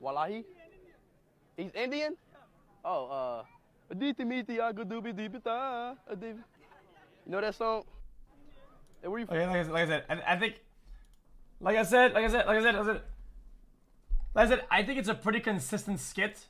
Wallahi? He's Indian? Oh, uh, Aditi Miti Agadubi You know that song? Hey, where you from? Okay, like I, like I said, I, I think, like I said, like I said, like I said, like I said, like I said, I think it's a pretty consistent skit